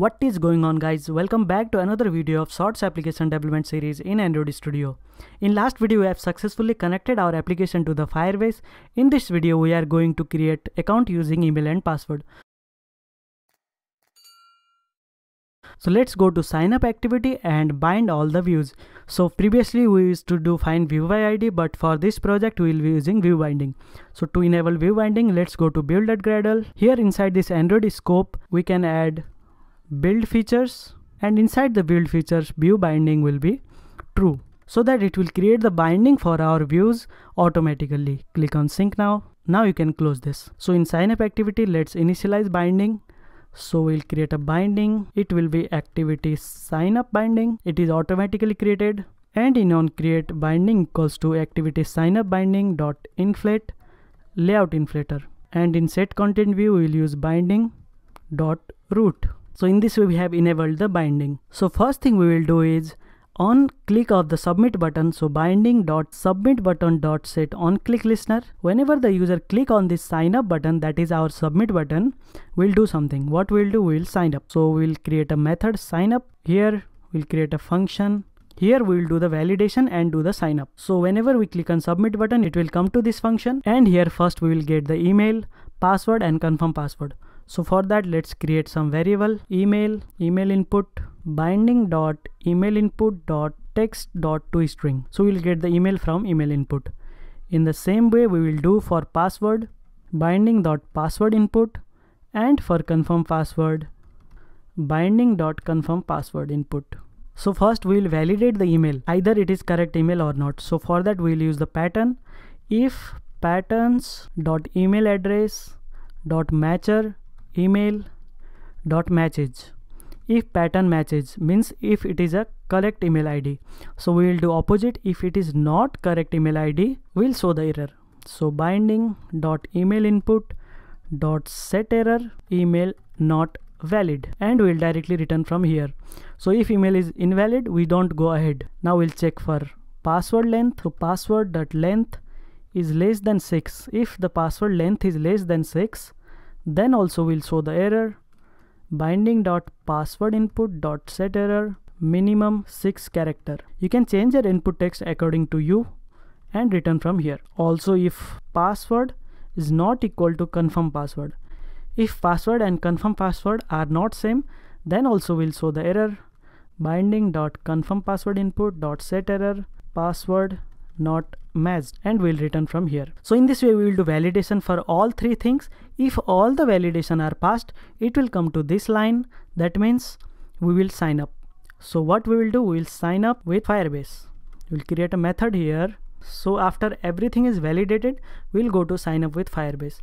What is going on guys? Welcome back to another video of Shorts application development series in Android Studio. In last video we have successfully connected our application to the Firebase. In this video we are going to create account using email and password. So let's go to sign up activity and bind all the views. So previously we used to do find view by ID but for this project we will be using view binding. So to enable view binding let's go to build at Gradle. Here inside this Android scope we can add build features and inside the build features view binding will be true so that it will create the binding for our views automatically. Click on sync now. Now you can close this. So in sign up activity, let's initialize binding. So we'll create a binding. It will be activity sign up binding. It is automatically created and in on create binding equals to activity sign up binding dot inflate layout inflator and in set content view we'll use binding dot root so in this way we have enabled the binding. So first thing we will do is on click of the submit button so binding dot submit button dot set on click listener. Whenever the user click on this sign up button that is our submit button we'll do something. What we'll do we'll sign up. So we'll create a method sign up here. We'll create a function. Here we will do the validation and do the sign up. So whenever we click on submit button it will come to this function. And here first we will get the email password and confirm password so for that let's create some variable email email input binding dot email input dot text dot to string. So we'll get the email from email input. In the same way we will do for password binding dot password input and for confirm password binding dot confirm password input. So first we will validate the email either it is correct email or not. So for that we will use the pattern. If patterns dot email address dot matcher email dot matches if pattern matches means if it is a correct email id so we will do opposite. If it is not correct email id we'll show the error. So binding dot email input dot set error email not valid. And we'll directly return from here. So if email is invalid we don't go ahead. Now we'll check for password length. So password dot length is less than 6 if the password length is less than 6 then also we'll show the error. Binding dot password input dot set error. Minimum 6 character. You can change your input text according to you and return from here. Also if password is not equal to confirm password. If password and confirm password are not same then also we'll show the error. Binding dot confirm password input dot set error. Password not matched and we'll return from here. So in this way we will do validation for all three things. If all the validation are passed it will come to this line. That means we will sign up. So what we will do we will sign up with firebase. We'll create a method here. So after everything is validated we'll go to sign up with firebase.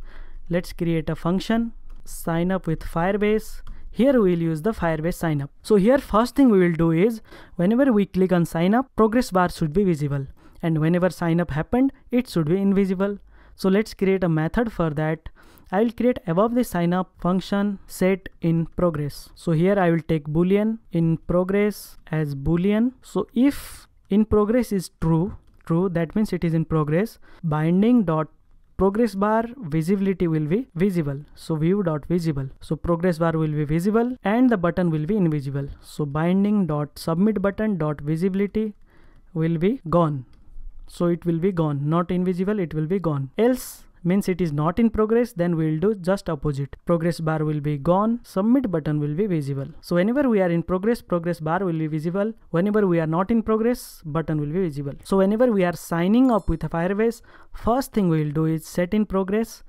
Let's create a function sign up with firebase. Here we will use the firebase sign up. So here first thing we will do is whenever we click on sign up progress bar should be visible and whenever sign up happened it should be invisible. So let's create a method for that. I will create above the sign up function set in progress. So here I will take boolean in progress as boolean. So if in progress is true true that means it is in progress binding dot progress bar visibility will be visible. So view dot visible. So progress bar will be visible and the button will be invisible. So binding dot submit button dot visibility will be gone so it will be gone not invisible it will be gone. Else means it is not in progress then we will do just opposite. Progress bar will be gone submit button will be visible. So whenever we are in progress progress bar will be visible. Whenever we are not in progress button will be visible. So whenever we are signing up with firebase first thing we will do is set in progress.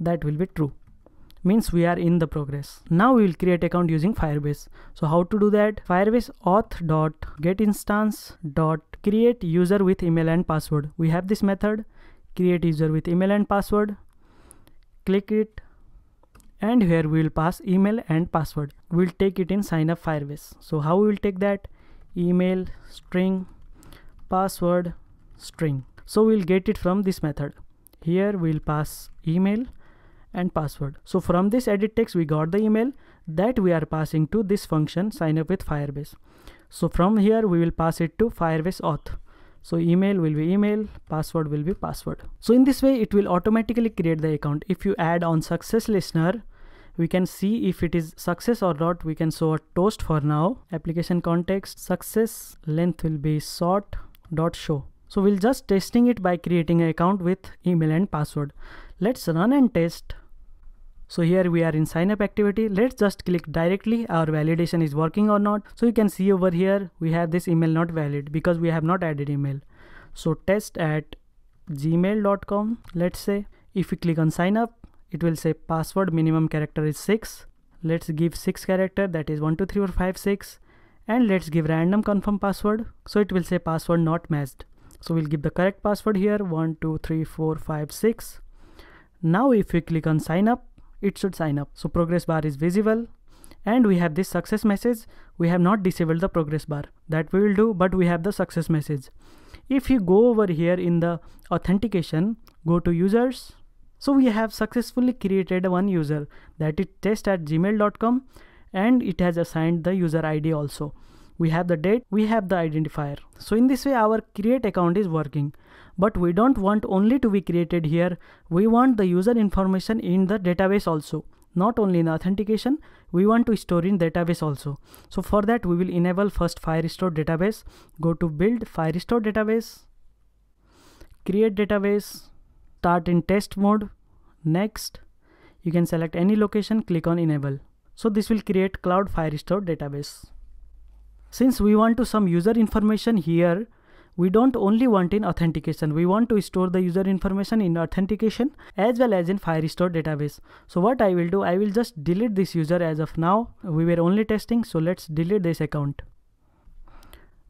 That will be true means we are in the progress. Now we will create account using firebase. So how to do that? Firebase auth dot get instance dot create user with email and password. We have this method. Create user with email and password. Click it. And here we will pass email and password. We'll take it in sign up firebase. So how we will take that? Email string password string. So we'll get it from this method. Here we'll pass email and password. So from this edit text we got the email that we are passing to this function sign up with Firebase. So from here we will pass it to Firebase auth. So email will be email, password will be password. So in this way it will automatically create the account. If you add on success listener, we can see if it is success or not we can show a toast for now application context success length will be sort dot show so we'll just testing it by creating an account with email and password let's run and test so here we are in sign up activity. Let's just click directly. Our validation is working or not. So you can see over here we have this email not valid because we have not added email. So test at gmail.com let's say. If we click on sign up it will say password minimum character is 6 let's give 6 character that is 1 2 3 4 5 6 and let's give random confirm password. So it will say password not matched. So we'll give the correct password here 1 2 3 4 5 6 now if we click on sign up it should sign up. So progress bar is visible. And we have this success message. We have not disabled the progress bar. That we will do but we have the success message. If you go over here in the authentication go to users. So we have successfully created one user. That is test at gmail.com and it has assigned the user id also we have the date we have the identifier. So in this way our create account is working. But we don't want only to be created here. We want the user information in the database also. Not only in authentication we want to store in database also. So for that we will enable first firestore database. Go to build firestore database. Create database. Start in test mode. Next you can select any location. Click on enable. So this will create cloud firestore database since we want to some user information here we don't only want in authentication. We want to store the user information in authentication as well as in firestore database. So what i will do i will just delete this user as of now. We were only testing so let's delete this account.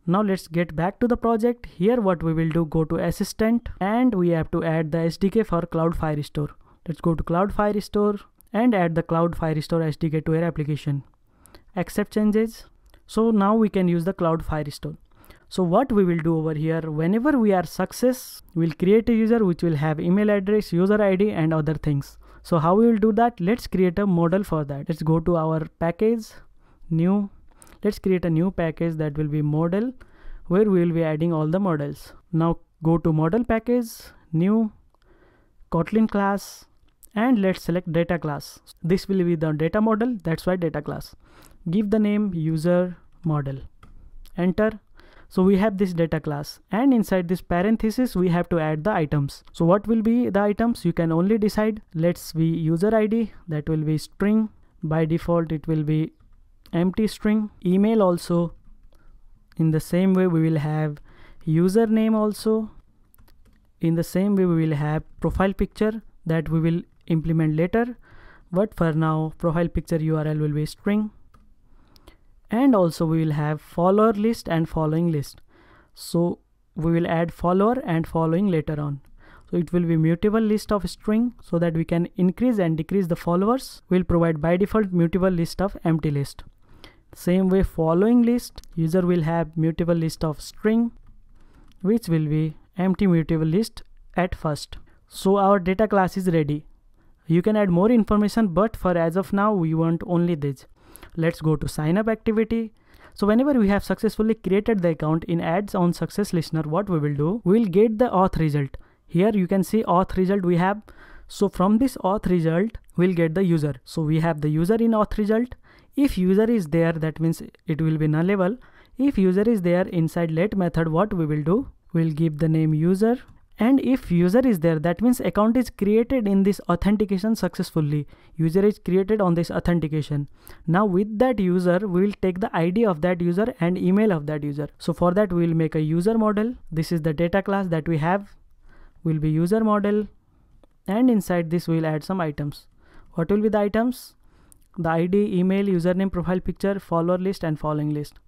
Now let's get back to the project. Here what we will do go to assistant and we have to add the sdk for cloud firestore. Let's go to cloud firestore and add the cloud firestore sdk to our application. Accept changes so now we can use the cloud firestore so what we will do over here, whenever we are success, we'll create a user which will have email address, user ID and other things. So how we will do that? Let's create a model for that. Let's go to our package, new. Let's create a new package that will be model where we will be adding all the models. Now go to model package, new, Kotlin class and let's select data class. This will be the data model. That's why data class. Give the name user model. Enter so we have this data class and inside this parenthesis we have to add the items. So what will be the items? You can only decide. Let's be user ID that will be string. By default it will be empty string. Email also. In the same way we will have username also. In the same way we will have profile picture that we will implement later. But for now profile picture URL will be string and also we will have follower list and following list. So we will add follower and following later on. So it will be mutable list of string so that we can increase and decrease the followers. We'll provide by default mutable list of empty list. Same way following list user will have mutable list of string which will be empty mutable list at first. So our data class is ready. You can add more information but for as of now we want only this let's go to sign up activity. So whenever we have successfully created the account in ads on success listener what we will do? We'll get the auth result. Here you can see auth result we have. So from this auth result we'll get the user. So we have the user in auth result. If user is there that means it will be nullable. If user is there inside let method what we will do? We'll give the name user and if user is there that means account is created in this authentication successfully. User is created on this authentication. Now with that user we will take the id of that user and email of that user. So for that we will make a user model. This is the data class that we have. Will be user model. And inside this we will add some items. What will be the items? The id email username profile picture follower list and following list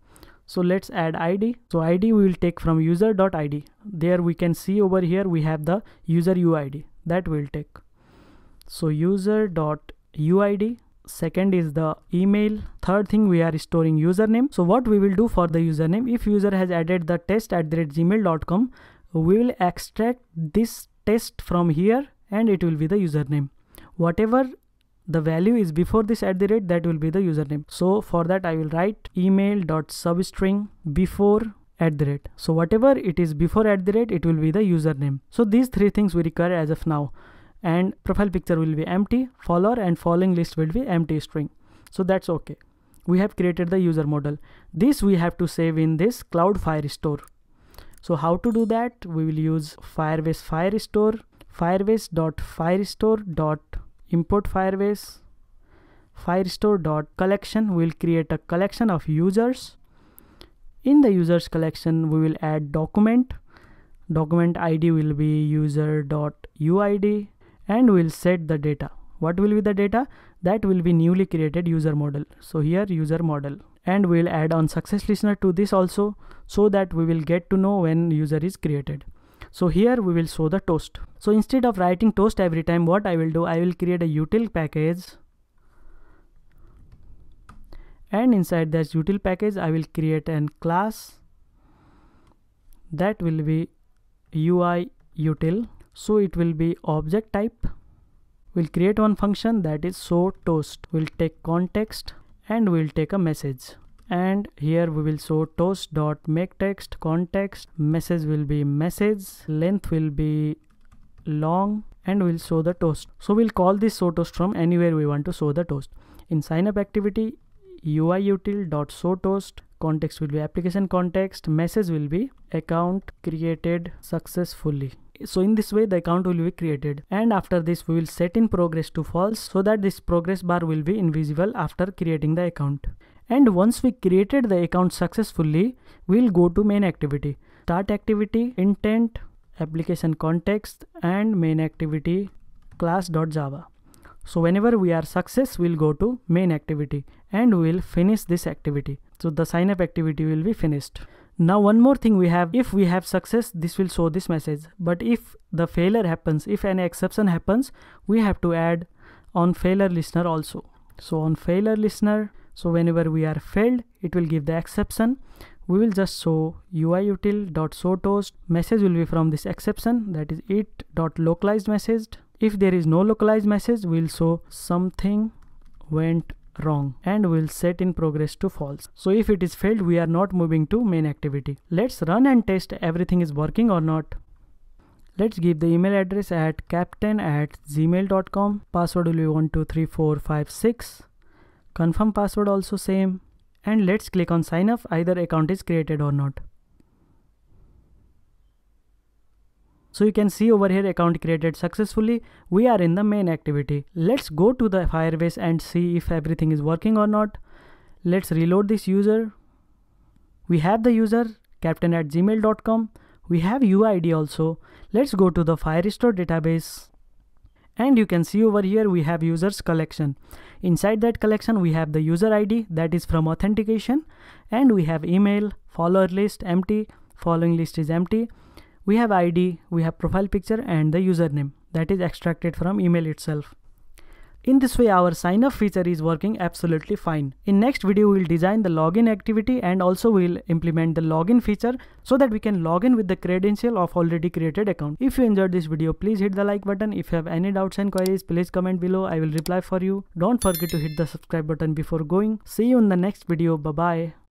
so let's add id so id we will take from user.id there we can see over here we have the user uid that we'll take. So user.uid second is the email. Third thing we are storing username. So what we will do for the username? If user has added the test at the gmail.com we will extract this test from here and it will be the username. Whatever the value is before this at the rate that will be the username. So for that i will write email dot substring before at the rate. So whatever it is before at the rate it will be the username. So these three things we require as of now. And profile picture will be empty follower and following list will be empty string. So that's okay. We have created the user model. This we have to save in this cloud firestore so how to do that? We will use firebase dot firestore dot import firebase firestore dot collection. Will create a collection of users. In the users collection we will add document. Document id will be user dot uid and we'll set the data. What will be the data? That will be newly created user model. So here user model. And we'll add on success listener to this also so that we will get to know when user is created so here we will show the toast. So instead of writing toast every time what i will do? I will create a util package. And inside this util package i will create an class. That will be ui util. So it will be object type. We'll create one function that is show toast. We'll take context and we'll take a message and here we will show toast dot make text context message will be message length will be long and we'll show the toast. So we'll call this show toast from anywhere we want to show the toast. In sign up activity ui util dot show toast context will be application context message will be account created successfully. So in this way the account will be created. And after this we will set in progress to false so that this progress bar will be invisible after creating the account and once we created the account successfully we'll go to main activity. Start activity intent application context and main activity class.java so whenever we are success we'll go to main activity and we'll finish this activity. So the sign up activity will be finished. Now one more thing we have if we have success this will show this message. But if the failure happens if any exception happens we have to add on failure listener also. So on failure listener so whenever we are failed it will give the exception. We will just show ui dot show message will be from this exception that is it dot localized message if there is no localized message we'll show something went wrong and we'll set in progress to false. So if it is failed we are not moving to main activity. Let's run and test everything is working or not. Let's give the email address at captain at gmail.com password will be 123456 confirm password also same and let's click on sign up either account is created or not So you can see over here account created successfully. We are in the main activity. Let's go to the Firebase and see if everything is working or not. Let's reload this user. We have the user captain at gmail.com. We have UID also. Let's go to the Firestore database. And you can see over here we have users collection. Inside that collection we have the user ID that is from authentication and we have email, follower list empty, following list is empty. We have id we have profile picture and the username that is extracted from email itself in this way our sign up feature is working absolutely fine. In next video we'll design the login activity and also we'll implement the login feature so that we can log in with the credential of already created account. If you enjoyed this video please hit the like button. If you have any doubts and queries please comment below. I will reply for you. Don't forget to hit the subscribe button before going. See you in the next video. Bye bye